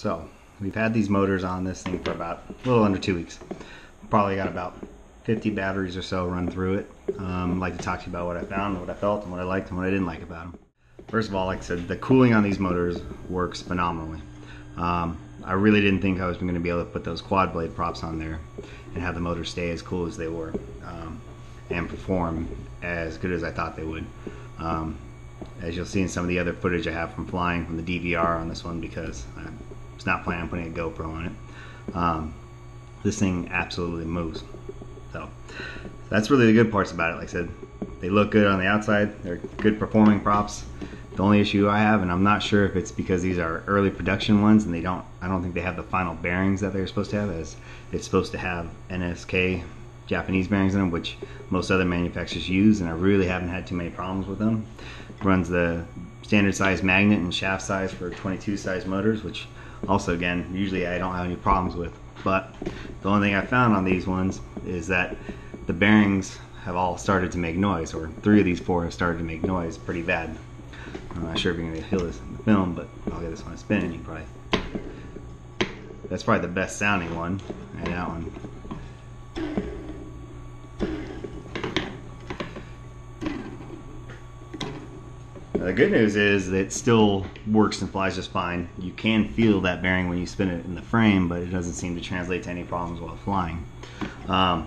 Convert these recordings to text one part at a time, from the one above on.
So we've had these motors on this thing for about a little under two weeks. Probably got about 50 batteries or so run through it. Um, I'd like to talk to you about what I found, what I felt, and what I liked and what I didn't like about them. First of all, like I said, the cooling on these motors works phenomenally. Um, I really didn't think I was going to be able to put those quad blade props on there and have the motors stay as cool as they were um, and perform as good as I thought they would. Um, as you'll see in some of the other footage I have from flying from the DVR on this one because I was not planning on putting a GoPro on it. Um, this thing absolutely moves. So that's really the good parts about it. Like I said, they look good on the outside. They're good performing props. The only issue I have, and I'm not sure if it's because these are early production ones and they don't, I don't think they have the final bearings that they're supposed to have as it's supposed to have NSK Japanese bearings in them, which most other manufacturers use, and I really haven't had too many problems with them. Runs the standard size magnet and shaft size for 22 size motors, which also again, usually I don't have any problems with. But the only thing I found on these ones is that the bearings have all started to make noise, or three of these four have started to make noise pretty bad. I'm not sure if you're gonna hear this in the film, but I'll get this one spinning. Probably that's probably the best sounding one, and that one. The good news is that it still works and flies just fine. You can feel that bearing when you spin it in the frame, but it doesn't seem to translate to any problems while flying. Um,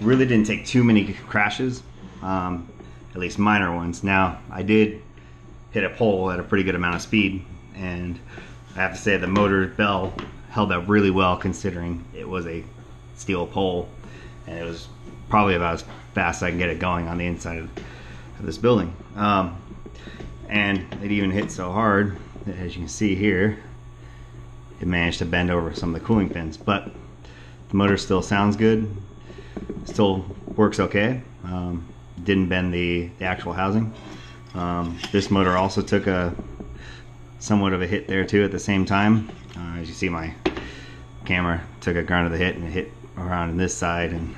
really didn't take too many crashes, um, at least minor ones. Now, I did hit a pole at a pretty good amount of speed, and I have to say the motor bell held up really well considering it was a steel pole, and it was probably about as fast as I can get it going on the inside of, of this building. Um, and it even hit so hard that as you can see here it managed to bend over some of the cooling fins. but the motor still sounds good. Still works okay. Um, didn't bend the, the actual housing. Um, this motor also took a somewhat of a hit there too at the same time. Uh, as you see my camera took a grunt of the hit and it hit around in this side and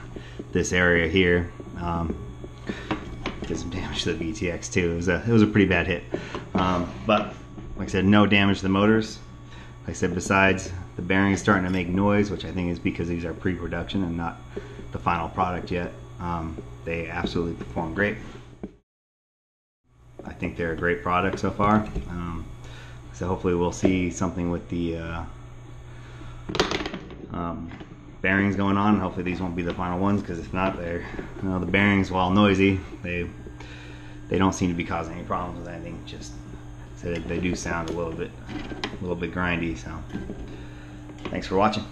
this area here. Um, did some damage to the VTX too. It was a, it was a pretty bad hit. Um, but like I said, no damage to the motors. Like I said, besides the bearing is starting to make noise, which I think is because these are pre-production and not the final product yet. Um, they absolutely perform great. I think they're a great product so far. Um, so hopefully we'll see something with the uh, um, bearings going on. Hopefully these won't be the final ones because if not, they're you know, the bearings while noisy, they they don't seem to be causing any problems with anything. Just so they do sound a little bit a little bit grindy. So thanks for watching.